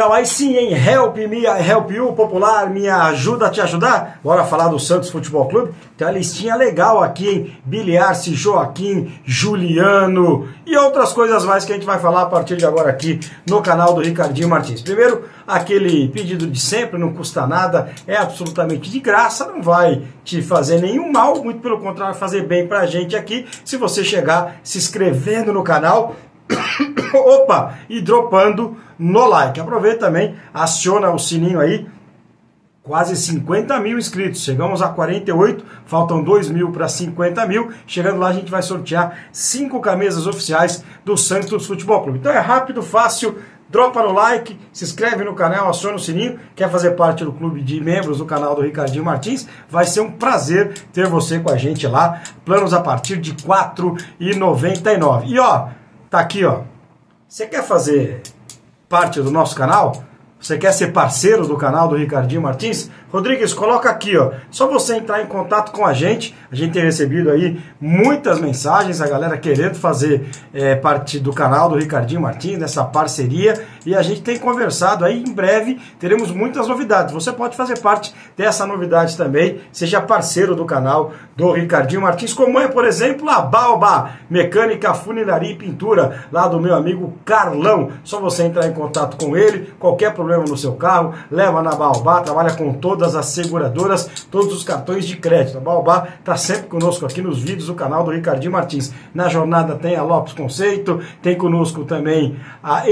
legal aí sim, hein? Help me, help you, popular, me ajuda a te ajudar. Bora falar do Santos Futebol Clube. Tem uma listinha legal aqui, hein? Biliarce, Joaquim, Juliano e outras coisas mais que a gente vai falar a partir de agora aqui no canal do Ricardinho Martins. Primeiro, aquele pedido de sempre, não custa nada, é absolutamente de graça, não vai te fazer nenhum mal, muito pelo contrário, fazer bem pra gente aqui. Se você chegar se inscrevendo no canal, opa, e dropando no like. Aproveita também, aciona o sininho aí. Quase 50 mil inscritos, chegamos a 48, faltam 2 mil para 50 mil. Chegando lá, a gente vai sortear cinco camisas oficiais do Santos Futebol Clube. Então é rápido, fácil, dropa no like, se inscreve no canal, aciona o sininho. Quer fazer parte do clube de membros do canal do Ricardinho Martins? Vai ser um prazer ter você com a gente lá. Planos a partir de R$ 4,99. E ó, tá aqui ó. Você quer fazer parte do nosso canal? Você quer ser parceiro do canal do Ricardinho Martins? Rodrigues, coloca aqui, ó. Só você entrar em contato com a gente. A gente tem recebido aí muitas mensagens, a galera querendo fazer é, parte do canal do Ricardinho Martins, dessa parceria. E a gente tem conversado aí. Em breve teremos muitas novidades. Você pode fazer parte dessa novidade também. Seja parceiro do canal do Ricardinho Martins, como é, por exemplo, a Balba Mecânica, Funilaria e Pintura, lá do meu amigo Carlão. Só você entrar em contato com ele. Qualquer problema no seu carro, leva na Balba, trabalha com todas as seguradoras, todos os cartões de crédito. A Baobá está sempre conosco aqui nos vídeos do canal do Ricardinho Martins. Na jornada tem a Lopes Conceito, tem conosco também a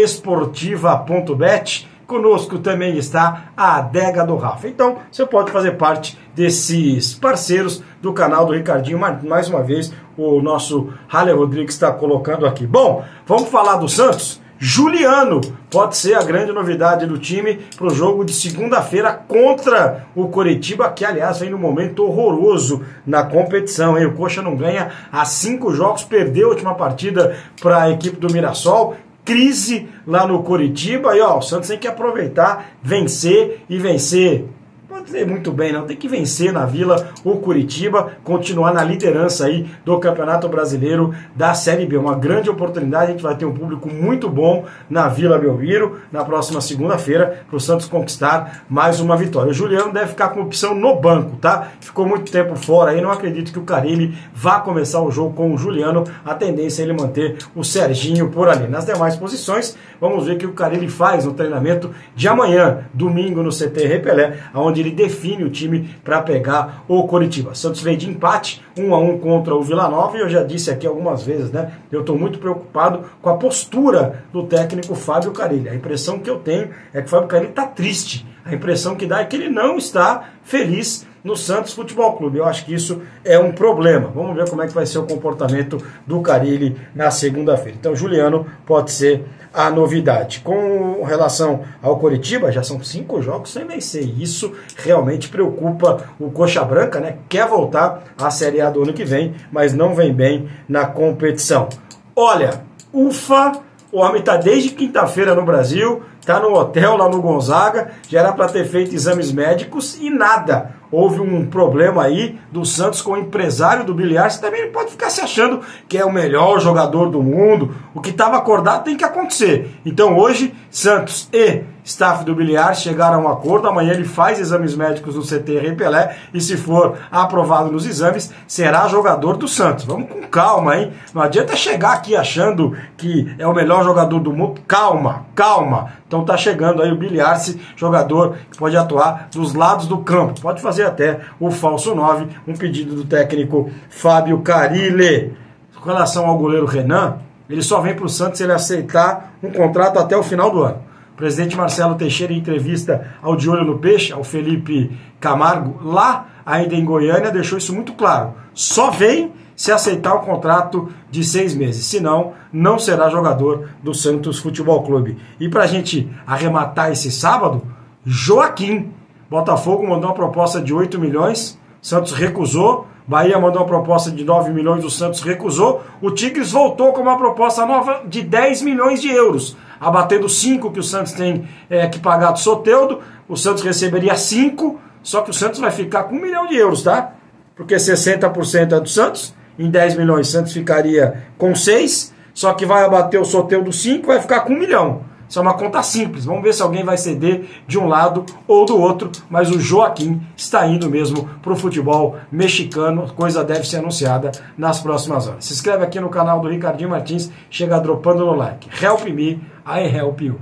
Esportiva.bet. Conosco também está a Adega do Rafa. Então, você pode fazer parte desses parceiros do canal do Ricardinho. Mais uma vez, o nosso Halle Rodrigues está colocando aqui. Bom, vamos falar do Santos? Juliano pode ser a grande novidade do time para o jogo de segunda-feira contra o Coritiba, que aliás vem num momento horroroso na competição. Hein? O Coxa não ganha há cinco jogos, perdeu a última partida para a equipe do Mirassol. Crise lá no Coritiba. E ó, o Santos tem que aproveitar, vencer e vencer pode muito bem, não. Tem que vencer na Vila o Curitiba, continuar na liderança aí do Campeonato Brasileiro da Série B. Uma grande oportunidade, a gente vai ter um público muito bom na Vila Belmiro na próxima segunda-feira para o Santos conquistar mais uma vitória. O Juliano deve ficar com opção no banco, tá? Ficou muito tempo fora aí, não acredito que o Carilli vá começar o jogo com o Juliano. A tendência é ele manter o Serginho por ali. Nas demais posições, vamos ver o que o Carilli faz no treinamento de amanhã, domingo no CT Repelé, onde ele define o time para pegar o Coritiba. Santos veio de empate, 1 a 1 contra o Vila Nova, e eu já disse aqui algumas vezes, né? Eu estou muito preocupado com a postura do técnico Fábio Carilli. A impressão que eu tenho é que o Fábio Carilli está triste. A impressão que dá é que ele não está feliz no Santos Futebol Clube. Eu acho que isso é um problema. Vamos ver como é que vai ser o comportamento do Carilli na segunda-feira. Então, Juliano pode ser a novidade. Com relação ao Coritiba, já são cinco jogos sem vencer. Isso realmente preocupa o Coxa Branca, né? Quer voltar à Série A do ano que vem, mas não vem bem na competição. Olha, ufa, o homem está desde quinta-feira no Brasil, está no hotel lá no Gonzaga, já era para ter feito exames médicos e nada houve um problema aí do Santos com o empresário do Biliar, você também pode ficar se achando que é o melhor jogador do mundo. O que estava acordado tem que acontecer. Então hoje, Santos e staff do Biliar chegaram a um acordo. Amanhã ele faz exames médicos no CT Repelé e se for aprovado nos exames, será jogador do Santos. Vamos com calma, hein? Não adianta chegar aqui achando que é o melhor jogador do mundo. Calma, calma. Então tá chegando aí o Biliarce, jogador que pode atuar dos lados do campo. Pode fazer até o falso 9, um pedido do técnico Fábio Carilli. Com relação ao goleiro Renan, ele só vem para o Santos se ele aceitar um contrato até o final do ano. O presidente Marcelo Teixeira, em entrevista ao De Olho no Peixe, ao Felipe Camargo, lá ainda em Goiânia, deixou isso muito claro. Só vem se aceitar o contrato de seis meses. Senão, não será jogador do Santos Futebol Clube. E para a gente arrematar esse sábado, Joaquim. Botafogo mandou uma proposta de 8 milhões, Santos recusou. Bahia mandou uma proposta de 9 milhões, o Santos recusou. O Tigres voltou com uma proposta nova de 10 milhões de euros, abatendo 5 que o Santos tem é, que pagar do Soteudo. O Santos receberia 5, só que o Santos vai ficar com 1 milhão de euros, tá? Porque 60% é do Santos, em 10 milhões, Santos ficaria com 6, só que vai abater o sorteio do 5, vai ficar com 1 milhão. Isso é uma conta simples. Vamos ver se alguém vai ceder de um lado ou do outro. Mas o Joaquim está indo mesmo para o futebol mexicano. Coisa deve ser anunciada nas próximas horas. Se inscreve aqui no canal do Ricardinho Martins. Chega dropando no like. Help me, I help you.